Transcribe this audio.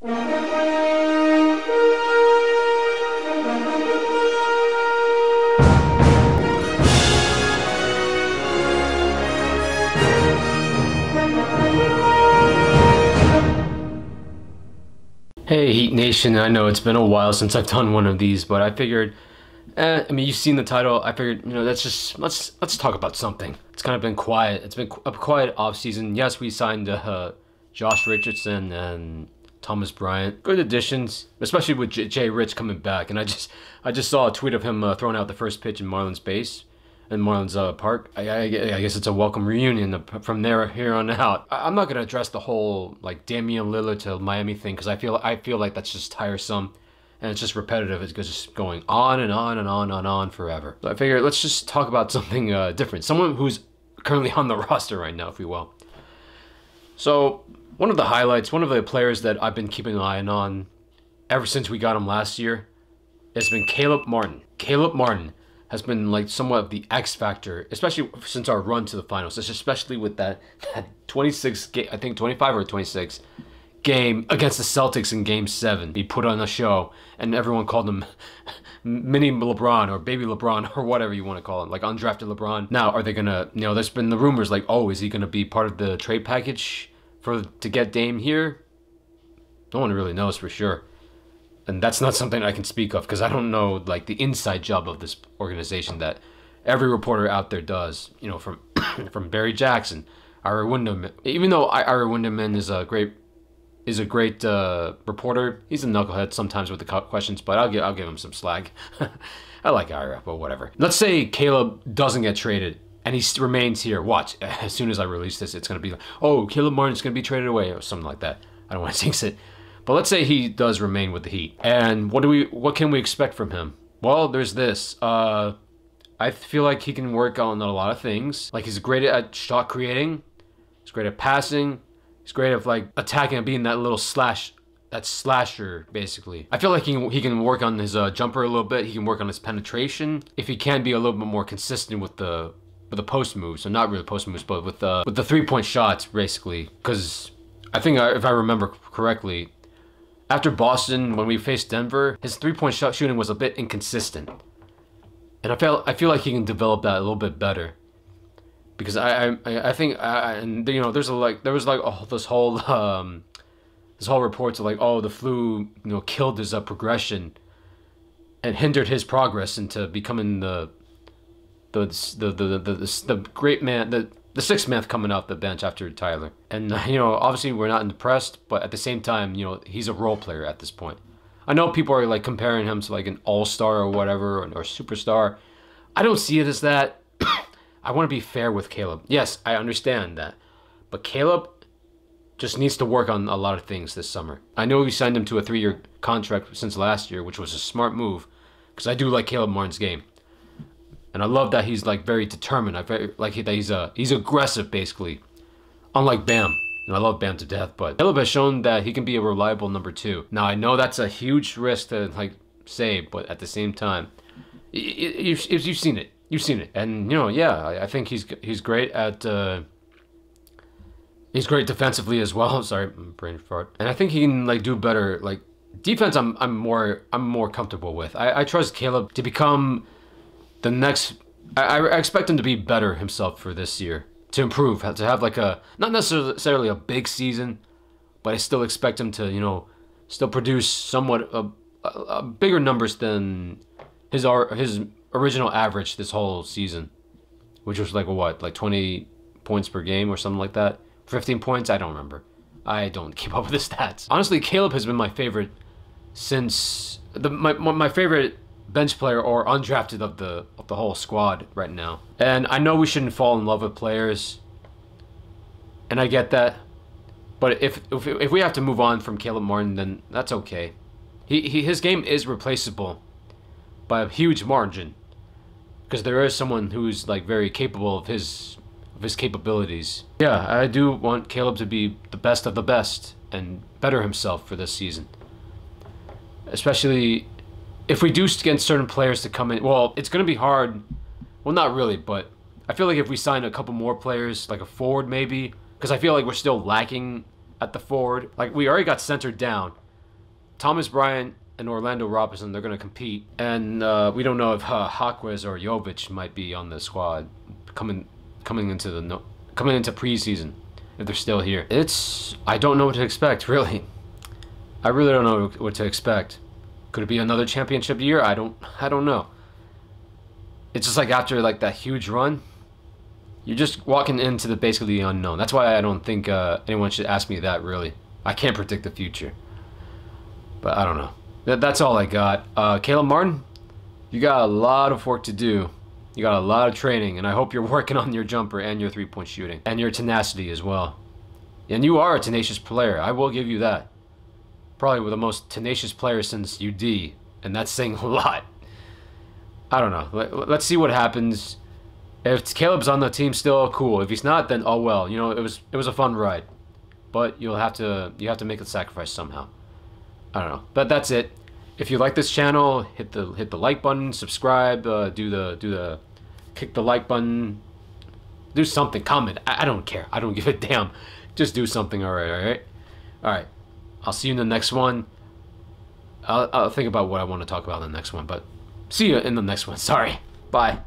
Hey Heat Nation, I know it's been a while since I've done one of these, but I figured, eh, I mean, you've seen the title. I figured, you know, let's just let's let's talk about something. It's kind of been quiet. It's been a quiet off season. Yes, we signed uh, Josh Richardson and Thomas Bryant. Good additions, especially with J- Jay Rich coming back. And I just I just saw a tweet of him uh, throwing out the first pitch in Marlins base in Marlins uh, Park. I, I, I, guess it's a welcome reunion from there here on out. I, am not gonna address the whole like Damian Lillard to Miami thing because I feel I feel like that's just tiresome and it's just repetitive. It's just going on and on and on and on forever. So I figure let's just talk about something uh, different. Someone who's currently on the roster right now, if you will. So one of the highlights, one of the players that I've been keeping an eye on ever since we got him last year, has been Caleb Martin. Caleb Martin has been like somewhat of the X factor, especially since our run to the finals, especially with that, that 26, I think 25 or 26 game against the Celtics in game seven. He put on a show and everyone called him mini LeBron or baby LeBron or whatever you want to call it, like undrafted LeBron. Now, are they going to, you know, there's been the rumors like, oh, is he going to be part of the trade package for to get Dame here? No one really knows for sure and that's not something I can speak of because I don't know like the inside job of this organization that every reporter out there does. You know, from from Barry Jackson, Ira Winderman. Even though Ira Winderman is a great is a great uh, reporter, he's a knucklehead sometimes with the questions, but I'll give I'll give him some slack. I like Ira, but whatever. Let's say Caleb doesn't get traded and he remains here. Watch, as soon as I release this, it's gonna be like, oh, Caleb Martin's gonna be traded away or something like that. I don't want to jinx it. But let's say he does remain with the Heat, and what do we? What can we expect from him? Well, there's this. Uh, I feel like he can work on a lot of things. Like he's great at shot creating. He's great at passing. He's great at like attacking and being that little slash, that slasher basically. I feel like he can, he can work on his uh, jumper a little bit. He can work on his penetration. If he can be a little bit more consistent with the with the post moves, so not really post moves, but with the with the three point shots basically. Because I think uh, if I remember correctly, after Boston, when we faced Denver, his three-point shot shooting was a bit inconsistent, and I feel I feel like he can develop that a little bit better. Because I I, I think I, and you know there's a like there was like oh, this whole um this whole reports of like oh the flu you know killed his uh, progression and hindered his progress into becoming the the the the the, the, the great man the the sixth man coming off the bench after Tyler. And, you know, obviously we're not impressed, but at the same time, you know, he's a role player at this point. I know people are like comparing him to like an all star or whatever, or, or superstar. I don't see it as that. I want to be fair with Caleb. Yes, I understand that. But Caleb just needs to work on a lot of things this summer. I know we signed him to a three year contract since last year, which was a smart move because I do like Caleb Martin's game and I love that he's like very determined. I very like that he's uh he's aggressive basically, unlike Bam. And I love Bam to death, but Caleb has shown that he can be a reliable number two. Now I know that's a huge risk to like say, but at the same time, you've, you've seen it. You've seen it, and you know, yeah, I think he's he's great at. Uh, he's great defensively as well. Sorry, brain fart. And I think he can like do better. Like defense, I'm I'm more I'm more comfortable with. I, I trust Caleb to become the next I, I expect him to be better himself for this year to improve to have like a not necessarily a big season but i still expect him to you know still produce somewhat a, a, a bigger numbers than his his original average this whole season which was like what like 20 points per game or something like that 15 points i don't remember i don't keep up with the stats honestly caleb has been my favorite since the my, my favorite bench player or undrafted of the of the whole squad right now. And I know we shouldn't fall in love with players, and I get that. But if if, if we have to move on from Caleb Martin, then that's okay. He, he his game is replaceable by a huge margin because there is someone who's like very capable of his of his capabilities. Yeah, I do want Caleb to be the best of the best and better himself for this season. Especially if we do get certain players to come in, well, it's going to be hard. Well, not really, but I feel like if we sign a couple more players, like a forward maybe, because I feel like we're still lacking at the forward. Like we already got centered down. Thomas Bryant and Orlando Robinson, they're going to compete. And uh, we don't know if uh, or Jovic might be on the squad coming coming into the no, coming into preseason if they're still here. It's I don't know what to expect really. I really don't know what to expect. Could it be another championship year? I don't I don't know. It's just like after like that huge run, you're just walking into the basically the unknown. That's why I don't think uh, anyone should ask me that really. I can't predict the future. But I don't know. That, that's all I got. Uh, Caleb Martin, you got a lot of work to do. You got a lot of training, and I hope you're working on your jumper and your three-point shooting and your tenacity as well. And you are a tenacious player. I will give you that. Probably with the most tenacious player since UD, and that's saying a lot. I don't know. Let, let's see what happens. If Caleb's on the team still, cool. If he's not, then oh well. You know, it was it was a fun ride, but you'll have to you have to make a sacrifice somehow. I don't know. But that's it. If you like this channel, hit the hit the like button, subscribe, uh, do the do the kick the like button, do something, comment. I, I don't care. I don't give a damn. Just do something. All right. All right. All right. I'll see you in the next one. I'll, I'll think about what I want to talk about in the next one, but see you in the next one. Sorry. Bye.